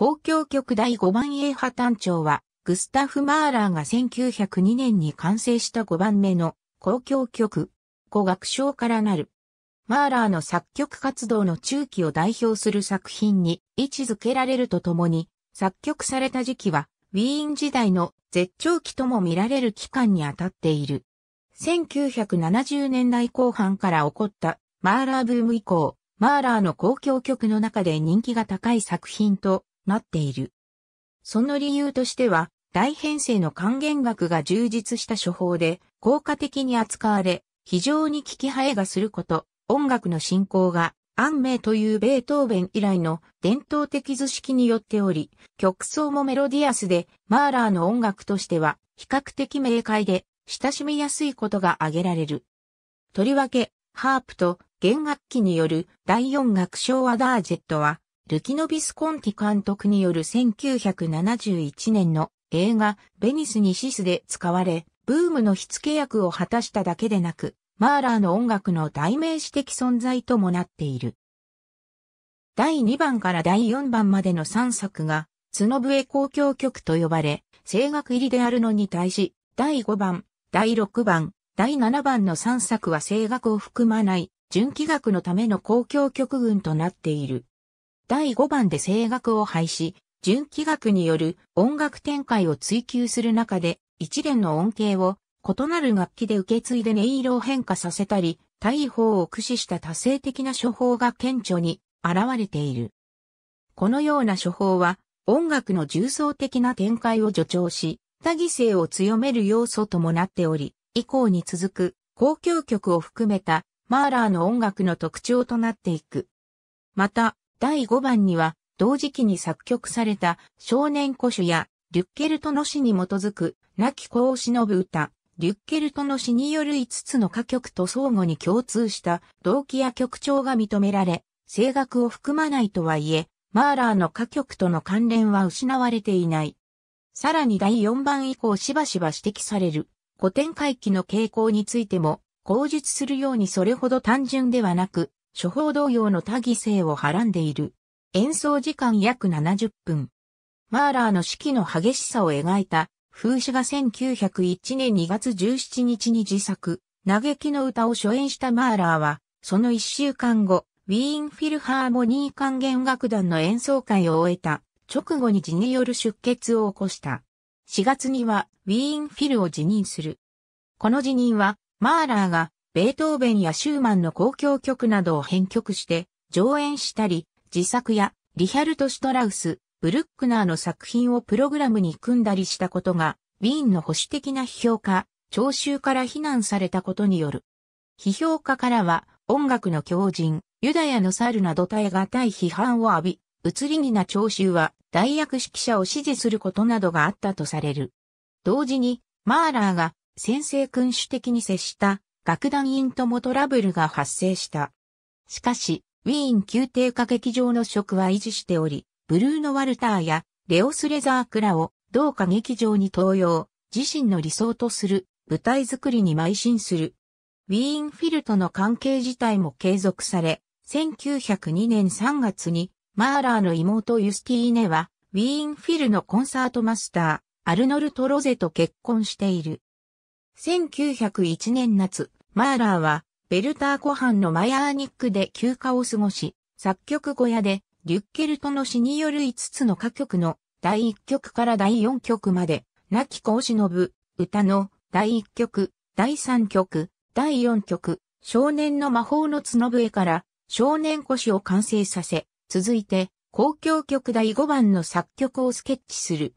交響曲第5番エーハ単調は、グスタフ・マーラーが1902年に完成した5番目の交響曲、語楽章からなる。マーラーの作曲活動の中期を代表する作品に位置づけられるとともに、作曲された時期は、ウィーン時代の絶頂期とも見られる期間にあたっている。1970年代後半から起こったマーラーブーム以降、マーラーの交響曲の中で人気が高い作品となっている。その理由としては、大編成の還元楽が充実した処方で効果的に扱われ、非常に聞き映えがすること、音楽の進行が、アンメイというベートーベン以来の伝統的図式によっており、曲奏もメロディアスで、マーラーの音楽としては、比較的明快で、親しみやすいことが挙げられる。とりわけ、ハープと弦楽器による第四楽章アダージェットは、ルキノビスコンティ監督による1971年の映画ベニスにシスで使われ、ブームの火付け役を果たしただけでなく、マーラーの音楽の代名詞的存在ともなっている。第2番から第4番までの3作が、角笛交響曲と呼ばれ、声楽入りであるのに対し、第5番、第6番、第7番の3作は声楽を含まない純気楽のための交響曲群となっている。第5番で声楽を廃止、純気楽による音楽展開を追求する中で、一連の音形を異なる楽器で受け継いで音色を変化させたり、大砲を駆使した多性的な処方が顕著に現れている。このような処方は音楽の重層的な展開を助長し、多義性を強める要素ともなっており、以降に続く交響曲を含めたマーラーの音楽の特徴となっていく。また、第5番には同時期に作曲された少年古種やリュッケルトの詩に基づく亡き子を忍ぶ歌、リュッケルトの詩による5つの歌曲と相互に共通した動機や曲調が認められ、声楽を含まないとはいえ、マーラーの歌曲との関連は失われていない。さらに第4番以降しばしば指摘される古典回帰の傾向についても、口述するようにそれほど単純ではなく、処方同様の多義性をはらんでいる。演奏時間約70分。マーラーの式の激しさを描いた、風刺が1901年2月17日に自作、嘆きの歌を初演したマーラーは、その1週間後、ウィーンフィルハーモニー管弦楽団の演奏会を終えた。直後に字による出血を起こした。4月にはウィーンフィルを辞任する。この辞任はマーラーがベートーベンやシューマンの交響曲などを編曲して上演したり、自作やリヒャルト・シュトラウス、ブルックナーの作品をプログラムに組んだりしたことが、ウィーンの保守的な批評家、聴衆から非難されたことによる。批評家からは、音楽の狂人、ユダヤの猿など耐え難い批判を浴び、移り気な聴衆は大役指揮者を支持することなどがあったとされる。同時に、マーラーが先制君主的に接した楽団員ともトラブルが発生した。しかし、ウィーン宮廷歌劇場の職は維持しており、ブルーノ・ワルターやレオス・レザークラを同歌劇場に登用、自身の理想とする舞台作りに邁進する。ウィーンフィルとの関係自体も継続され、1902年3月にマーラーの妹ユスティーネは、ウィーンフィルのコンサートマスター、アルノルト・ロゼと結婚している。1901年夏、マーラーは、ベルター湖畔のマヤーニックで休暇を過ごし、作曲小屋で、リュッケルトの詩による5つの歌曲の第1曲から第4曲まで、亡き子を忍ぶ歌の第1曲、第3曲、第4曲、少年の魔法の角笛から少年腰を完成させ、続いて、交響曲第5番の作曲をスケッチする。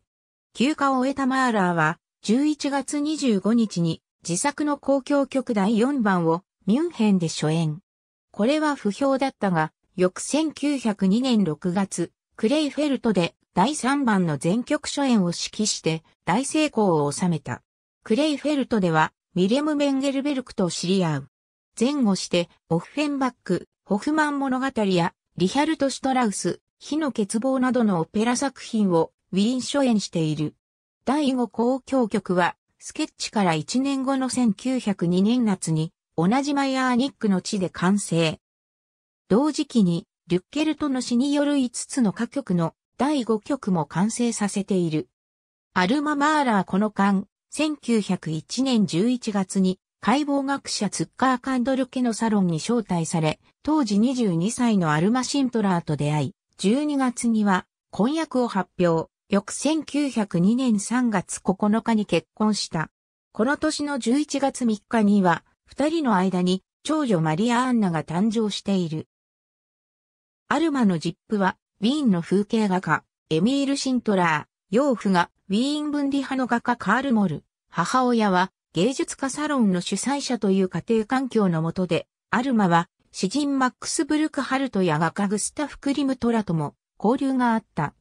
休暇を終えたマーラーは、11月25日に自作の交響曲第4番をミュンヘンで初演。これは不評だったが、翌1902年6月、クレイフェルトで第3番の全曲初演を指揮して大成功を収めた。クレイフェルトではミレム・メンゲルベルクと知り合う。前後してオフフェンバック、ホフマン物語やリヒャルト・シュトラウス、火の欠乏などのオペラ作品をウィーン初演している。第5交響曲は、スケッチから1年後の1902年夏に、同じマイアーニックの地で完成。同時期に、リュッケルトの詩による5つの歌曲の第5曲も完成させている。アルマ・マーラーこの間、1901年11月に解剖学者ツッカー・カンドル家のサロンに招待され、当時22歳のアルマ・シントラーと出会い、12月には婚約を発表、翌1902年3月9日に結婚した。この年の11月3日には、二人の間に長女マリア・アンナが誕生している。アルマのジップは、ウィーンの風景画家、エミール・シントラー、養父がウィーン分離派の画家カール・モル、母親は芸術家サロンの主催者という家庭環境の下で、アルマは詩人マックス・ブルクハルトや画家グスタフ・クリムトラとも交流があった。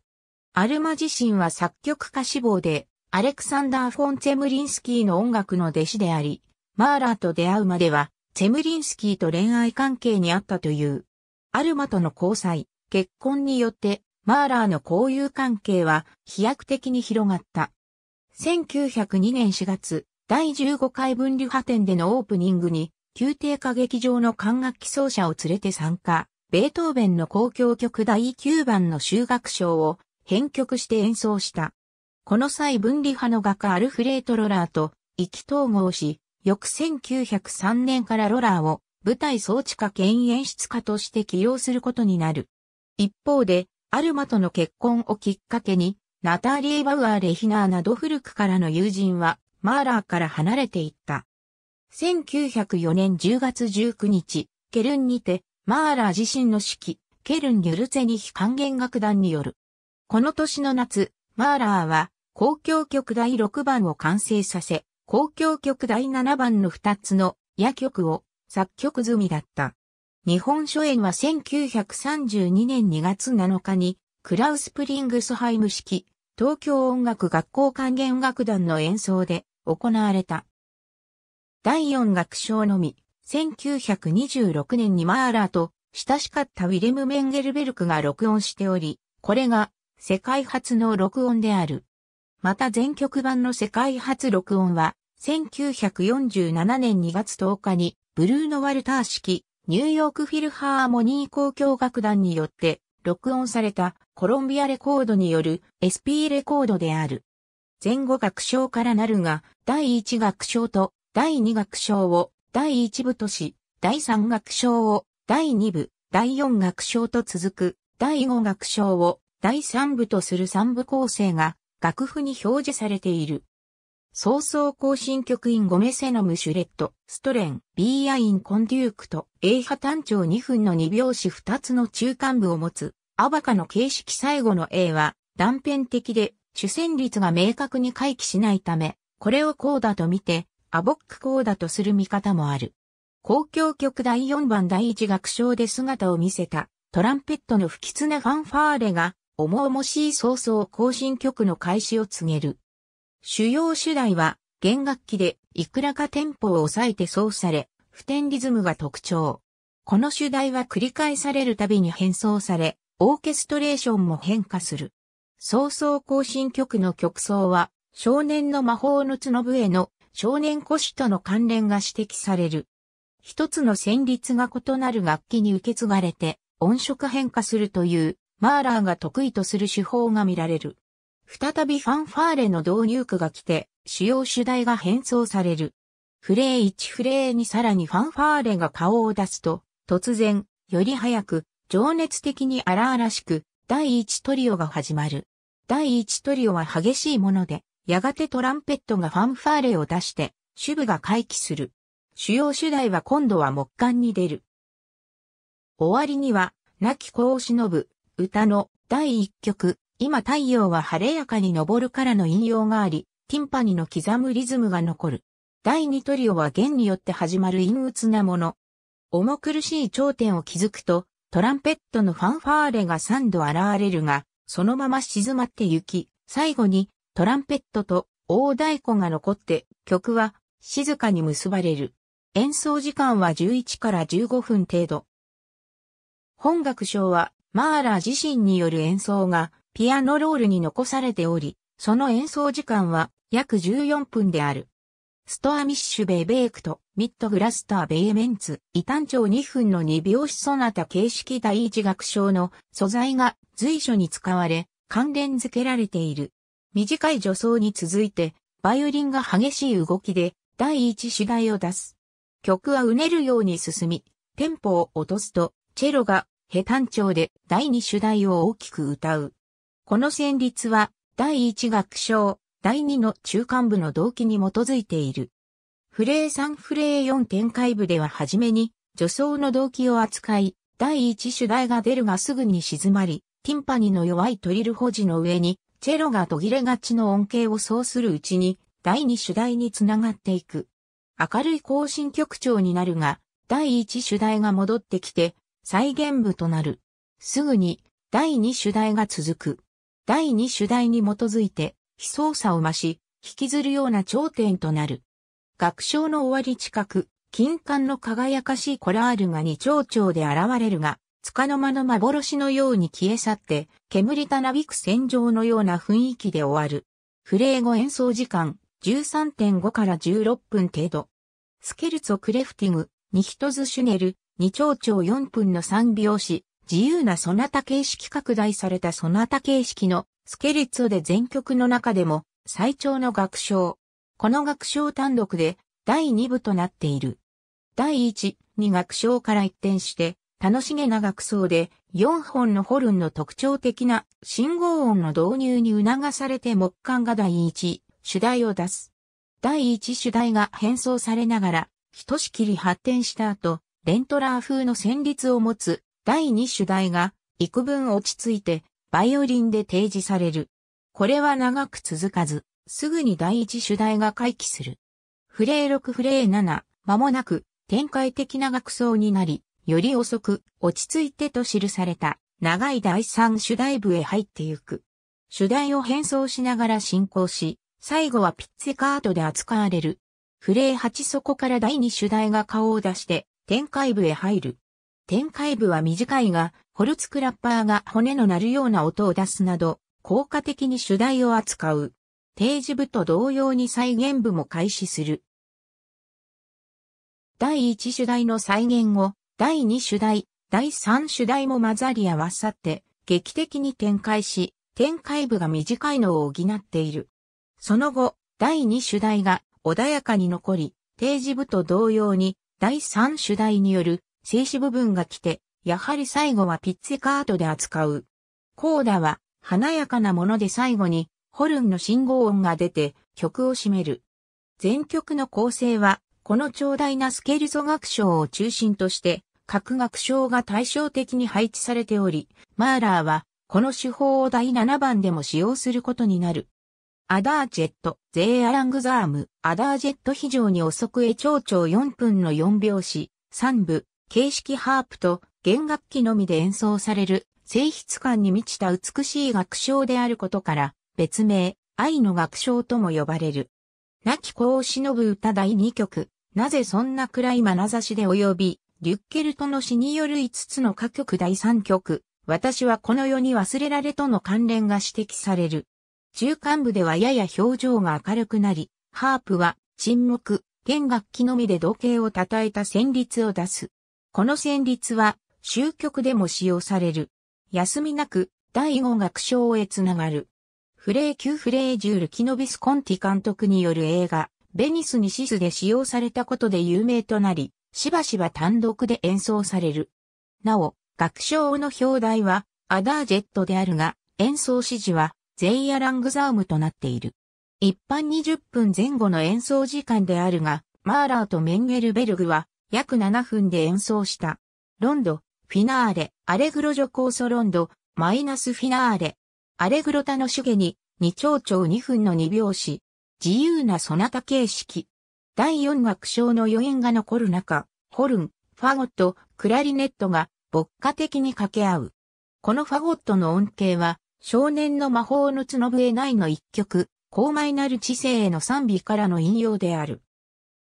アルマ自身は作曲家志望で、アレクサンダー・フォン・ツェムリンスキーの音楽の弟子であり、マーラーと出会うまでは、ツェムリンスキーと恋愛関係にあったという。アルマとの交際、結婚によって、マーラーの交友関係は飛躍的に広がった。1902年4月、第15回分離派展でのオープニングに、宮廷歌劇場の管楽器奏者を連れて参加。ベートーベンの交響曲第9番の修学賞を編曲して演奏した。この際分離派の画家アルフレート・ロラーと意気統合し、翌1903年からロラーを舞台装置家兼演出家として起用することになる。一方で、アルマとの結婚をきっかけに、ナターリー・バウアー・レヒナーなど古くからの友人はマーラーから離れていった。1904年10月19日、ケルンにて、マーラー自身の指揮、ケルン・ギュルツェニヒ管弦楽団による。この年の夏、マーラーは、交響曲第6番を完成させ、交響曲第7番の2つの夜曲を作曲済みだった。日本初演は1932年2月7日に、クラウスプリングスハイム指揮、東京音楽学校管弦楽団の演奏で、行われた。第4楽章のみ、1926年にマーラーと親しかったウィレム・メンゲルベルクが録音しており、これが世界初の録音である。また全曲版の世界初録音は、1947年2月10日に、ブルーノ・ワルター式、ニューヨークフィルハーモニー交響楽団によって、録音されたコロンビアレコードによる SP レコードである。前後楽章からなるが、第1楽章と第2楽章を第1部とし、第3楽章を第2部、第4楽章と続く第5楽章を第3部とする3部構成が楽譜に表示されている。早々更新曲インゴメセノムシュレット、ストレン、ビーアインコンデュークと A 波単調2分の2拍子2つの中間部を持つ、アバカの形式最後の A は断片的で主旋律が明確に回帰しないため、これをこうだと見て、アボックこうだとする見方もある。交響曲第4番第1楽章で姿を見せたトランペットの不吉なファンファーレが重々しい早々更新曲の開始を告げる。主要主題は弦楽器でいくらかテンポを抑えて奏され、普天リズムが特徴。この主題は繰り返されるたびに変奏され、オーケストレーションも変化する。早々更新曲の曲奏は、少年の魔法の角笛の少年古種との関連が指摘される。一つの旋律が異なる楽器に受け継がれて音色変化するというマーラーが得意とする手法が見られる。再びファンファーレの導入句が来て主要主題が変奏される。フレー1フレーにさらにファンファーレが顔を出すと突然より早く情熱的に荒々しく第一トリオが始まる。第一トリオは激しいもので、やがてトランペットがファンファーレを出して、主部が回帰する。主要主題は今度は木管に出る。終わりには、亡き子を忍ぶ、歌の第一曲、今太陽は晴れやかに昇るからの引用があり、ティンパニの刻むリズムが残る。第二トリオは弦によって始まる陰鬱なもの。重苦しい頂点を築くと、トランペットのファンファーレが三度現れるが、そのまま静まって行き、最後にトランペットと大太鼓が残って曲は静かに結ばれる。演奏時間は11から15分程度。本楽章はマーラー自身による演奏がピアノロールに残されており、その演奏時間は約14分である。ストアミッシュベイベークとミッドグラスターベイメンツ、異端調2分の2拍子ソナタ形式第一楽章の素材が随所に使われ、関連付けられている。短い助走に続いて、バイオリンが激しい動きで第一主題を出す。曲はうねるように進み、テンポを落とすと、チェロがヘ単調で第二主題を大きく歌う。この旋律は第一楽章、第二の中間部の動機に基づいている。フレー3フレー4展開部でははじめに助走の動機を扱い、第一主題が出るがすぐに静まり、ティンパニの弱いトリル保持の上にチェロが途切れがちの音形をそうするうちに、第二主題につながっていく。明るい更新曲調になるが、第一主題が戻ってきて、再現部となる。すぐに、第二主題が続く。第二主題に基づいて、悲壮さを増し、引きずるような頂点となる。楽章の終わり近く、金管の輝かしいコラールが二丁々で現れるが、つかの間の幻のように消え去って、煙たなびく戦場のような雰囲気で終わる。フレー語演奏時間13.5から16分程度。スケルツォクレフティグ、ニヒトズシュネル、二丁々4分の3拍子、自由なソナタ形式拡大されたソナタ形式のスケルツォで全曲の中でも最長の楽章。この楽章単独で第2部となっている。第1、2楽章から一転して楽しげな楽奏で、4本のホルンの特徴的な信号音の導入に促されて木管が第一主題を出す。第一主題が変装されながら、ひとしきり発展した後、レントラー風の旋律を持つ第二主題が幾分落ち着いてバイオリンで提示される。これは長く続かず、すぐに第一主題が回帰する。フレー6フレー7、間もなく展開的な楽奏になり、より遅く、落ち着いてと記された、長い第三主題部へ入ってゆく。主題を変装しながら進行し、最後はピッツェカートで扱われる。フレー8そこから第2主題が顔を出して、展開部へ入る。展開部は短いが、ホルツクラッパーが骨の鳴るような音を出すなど、効果的に主題を扱う。定時部と同様に再現部も開始する。第1主題の再現後、第2主題、第3主題も混ざり合わさって、劇的に展開し、展開部が短いのを補っている。その後、第2主題が穏やかに残り、定時部と同様に、第3主題による静止部分が来て、やはり最後はピッツェカートで扱う。コーダは華やかなもので最後にホルンの信号音が出て曲を締める。全曲の構成はこの長大なスケルゾ楽章を中心として各楽章が対照的に配置されており、マーラーはこの手法を第7番でも使用することになる。アダージェット、 Sehr langsam、アダージェット非常に遅くヘ長調4分の4拍子、3部、形式ハープと弦楽器のみで演奏される、静謐感に満ちた美しい楽章であることから、別名、愛の楽章とも呼ばれる。亡き子を偲ぶ歌第2曲、なぜそんな暗い眼差しで及び、リュッケルトの詩による5つの歌曲第3曲、私はこの世に忘れられとの関連が指摘される。中間部ではやや表情が明るくなり、ハープは沈黙、弦楽器のみで同型を称えた旋律を出す。この旋律は終曲でも使用される。休みなく第5楽章へつながる。フレー級フレージュール・キノビス・コンティ監督による映画、ベニスにシスで使用されたことで有名となり、しばしば単独で演奏される。なお、楽章の表題はアダージェットであるが、演奏指示はゼイアラングザームとなっている。一般20分前後の演奏時間であるが、マーラーとメンゲルベルグは約7分で演奏した。ロンド、フィナーレ、アレグロジョコーソロンド、マイナスフィナーレ。アレグロタの主下に、2長調2分の2拍子。自由なソナタ形式。第4楽章の余韻が残る中、ホルン、ファゴット、クラリネットが牧歌的に掛け合う。このファゴットの音程は、少年の魔法の角笛内の一曲、高邁なる知性への賛美からの引用である。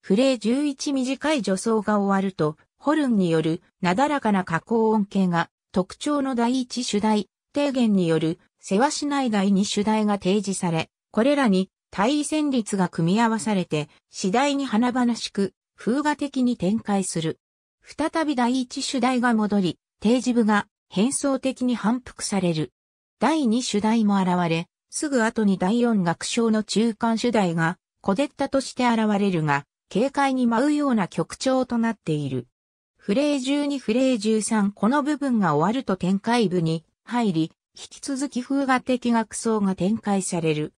フレー11短い助走が終わると、ホルンによるなだらかな加工音形が特徴の第一主題、低減による世話しない第二主題が提示され、これらに対位旋律が組み合わされて、次第に華々しく、風画的に展開する。再び第一主題が戻り、定時部が変装的に反復される。第2主題も現れ、すぐ後に第4楽章の中間主題が、コデッタとして現れるが、軽快に舞うような曲調となっている。フレー12フレー13この部分が終わると展開部に入り、引き続き風画的楽奏が展開される。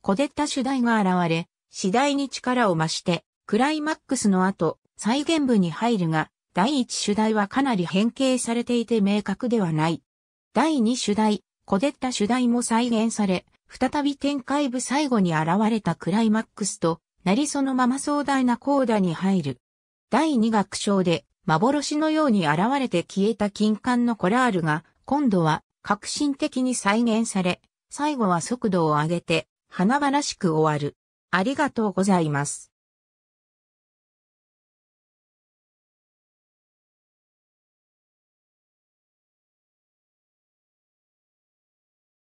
コデッタ主題が現れ、次第に力を増して、クライマックスの後、再現部に入るが、第一主題はかなり変形されていて明確ではない。第二主題、コデッタ主題も再現され、再び展開部最後に現れたクライマックスとなりそのまま壮大なコーダに入る。第二楽章で幻のように現れて消えた金管のコラールが今度は革新的に再現され、最後は速度を上げて華々しく終わる。ありがとうございます。